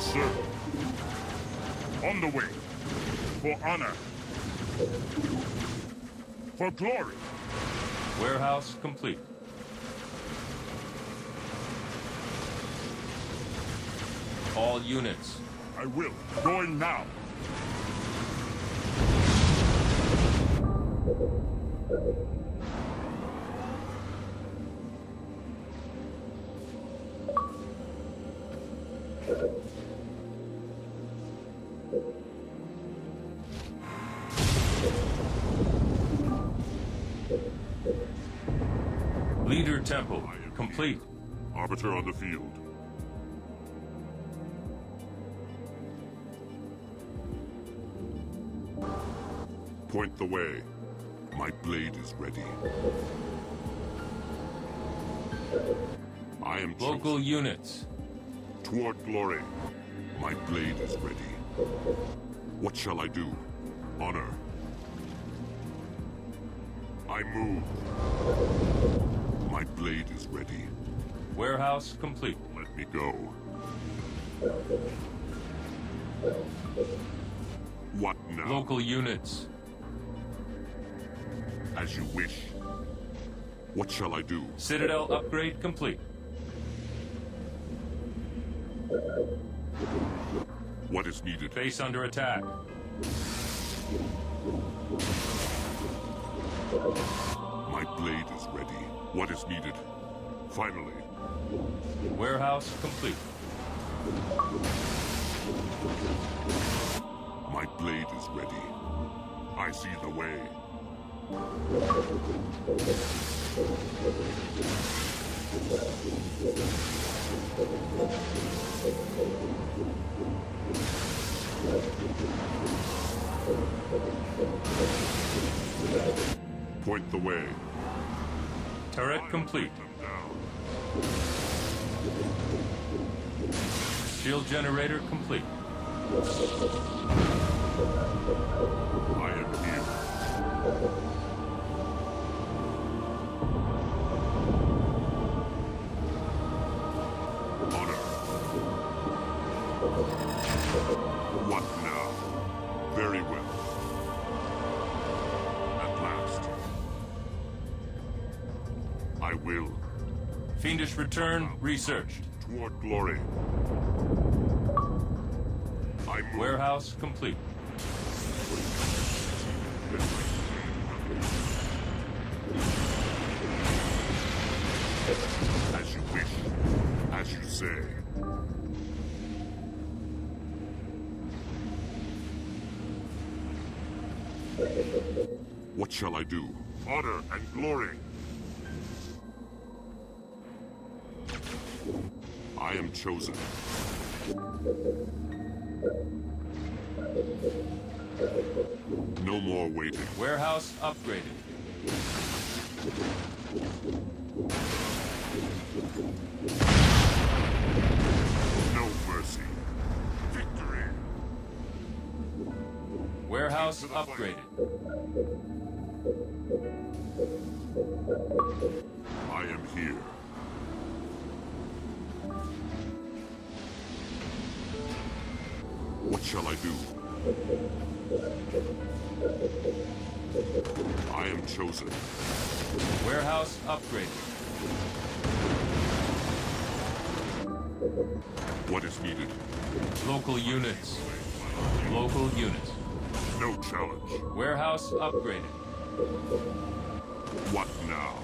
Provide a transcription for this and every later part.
serve. On the way. For honor. For glory. Warehouse complete. All units. I will. Going now. Leader Temple complete. Arbiter on the field. Point the way. My blade is ready. I am chosen. Local units. Toward glory. My blade is ready. What shall I do? Honor. I move. Blade is ready. Warehouse complete. Let me go. What now? Local units. As you wish. What shall I do? Citadel upgrade complete. What is needed? Base under attack. My blade is ready. What is needed? Finally. Warehouse complete. My blade is ready. I see the way. Point the way. Turret complete. Shield generator complete. Fiendish return researched. Toward glory. Warehouse complete. As you wish. As you say. What shall I do? Honor and glory. I am chosen. No more waiting. Warehouse upgraded. No mercy. Victory. Warehouse upgraded. I am here. Shall I do? I am chosen. Warehouse upgraded. What is needed? Local units. Local units. No challenge. Warehouse upgraded. What now?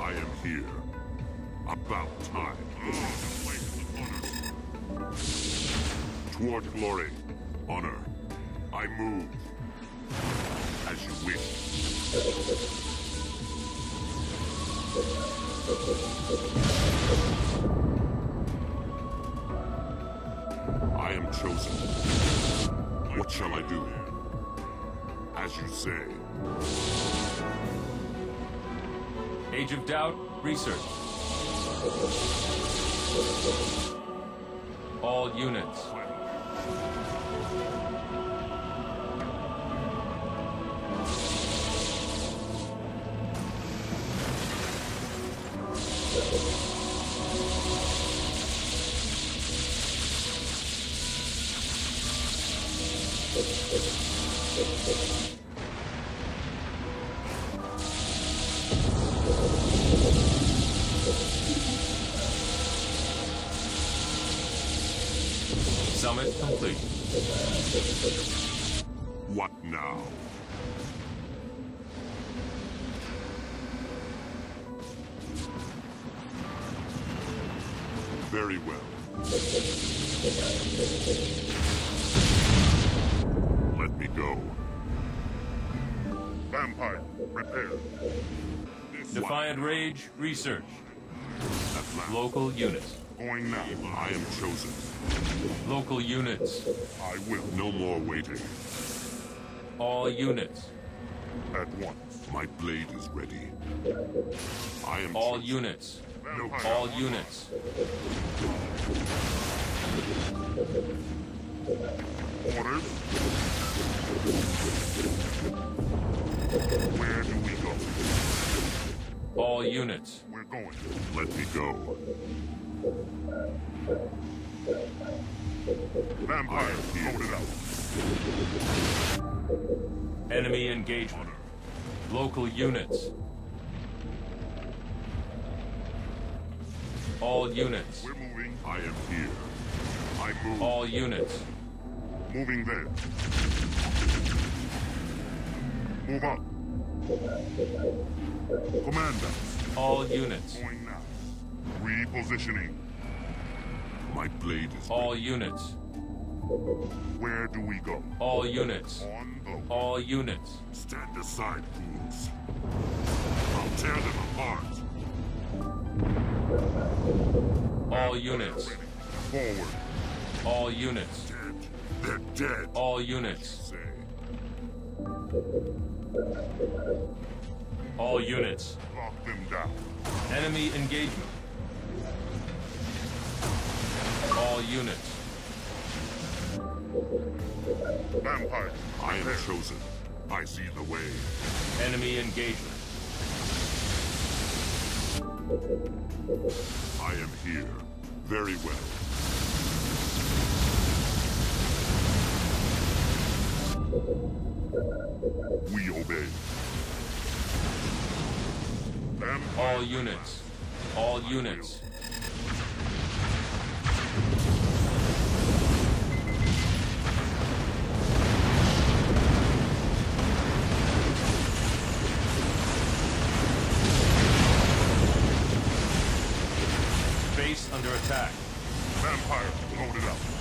I am here. About time. Toward glory, honor, I move. As you wish. I am chosen. What shall I do? As you say. Age of Doubt, research. All units. Summit complete. What now? Very well. Let me go. Vampire, prepare. This Defiant Rage, research. Local units. Going now. I am chosen. Local units. I will. No more waiting. All units. At once. My blade is ready. I am All chosen. units. No All units. Orders. Units. We're going. Let me go. Vampire, load it out. Enemy engagement. Local units. All units. We're moving. I am here. I move. All units. Moving there. Move up. Commander. All units. Repositioning. My blade is All units. Where do we go? All units. On the All units. Stand aside, fools. I'll tear them apart. All units. Forward. All units. Dead. They're dead. All units. Say. All units. Lock them down. Enemy engagement. All units. Vampire. I am chosen. I see the way. Enemy engagement. I am here. Very well. We obey. All units. All units. Base under attack. Vampire. Load it up.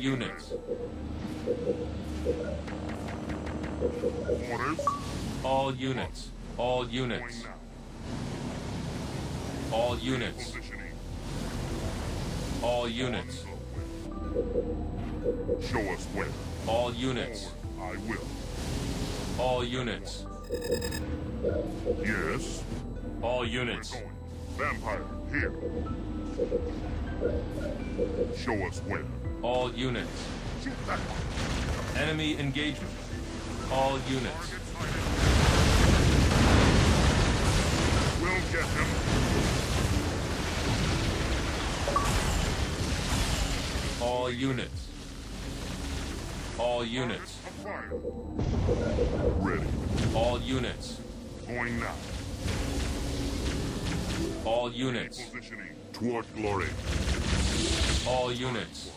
Units. Orders. All units. All units. All units. All units. Show us where. All units. I will. All units. Yes. All units. Vampire, here. Show us where. All units. Shoot that one. Enemy engagement. All units. We'll get him. All units. All units. Ready. All units. Going now. All units. Positioning. Toward glory. All units.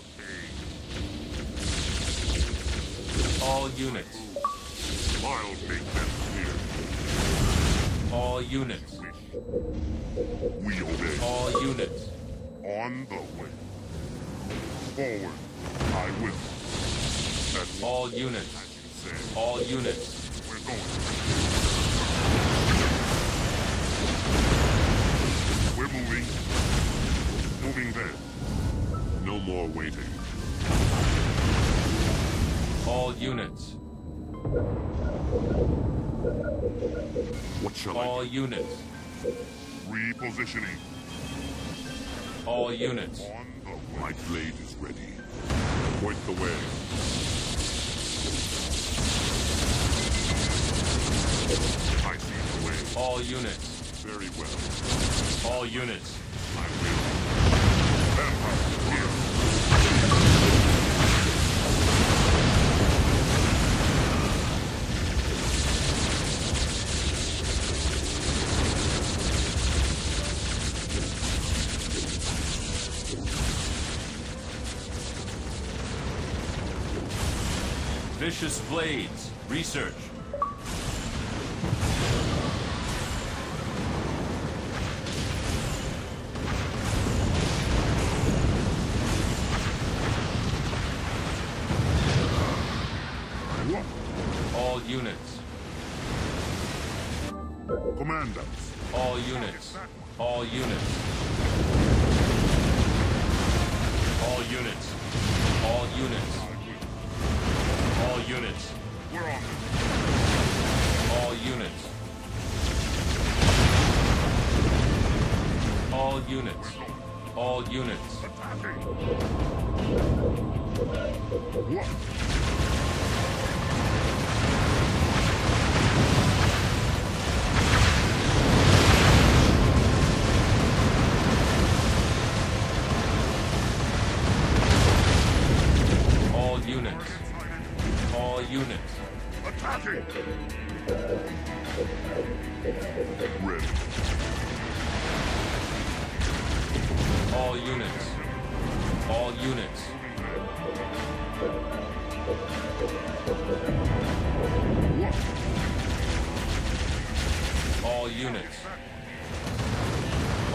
All units. I'll make them clear. All units. We obey. All units. On the way. Forward. I will. That's All units. All units. We're going. We're moving. Moving there. No more waiting. All units. What shall All I units. Repositioning. All units. On the. My blade is ready. Point the way. I see the way. All units. Very well. All units. I will. Vampire, Vicious blades. Research. All units. Commanders. All units. All units. All units. All units. I will. All units. We're on. All units. All units. All units. Attacking. What? All units.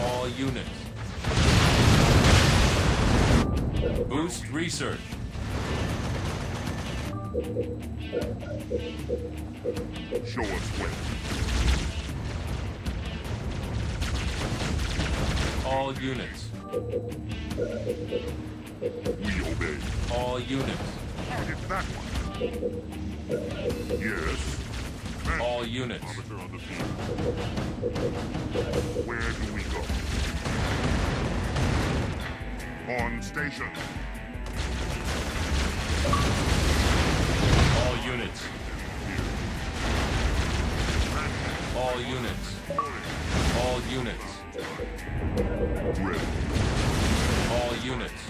All units. Boost research. Show us when. All units. We obey. All units. Target that one. Yes. Man- All units. Officer on the field. Where do we go? On station. All units. All units. All units. Ready. All units.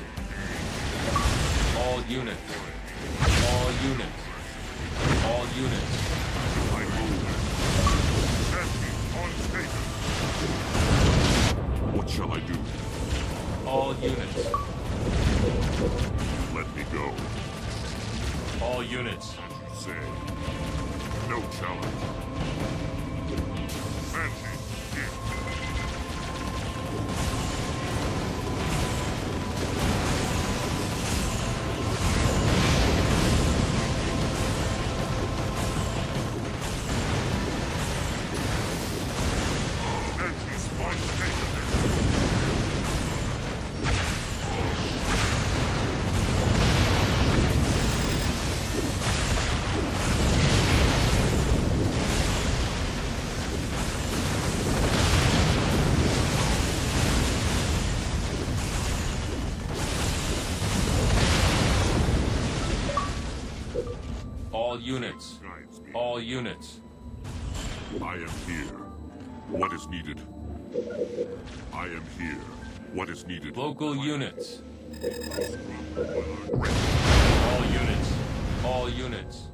All units. All units. All units. I am here. What is needed? I am here. What is needed? Local units. All units. All units.